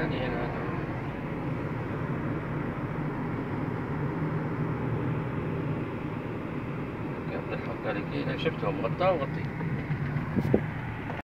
إيه هنا. قبل الحق عليك شفتهم غطاه وغطيه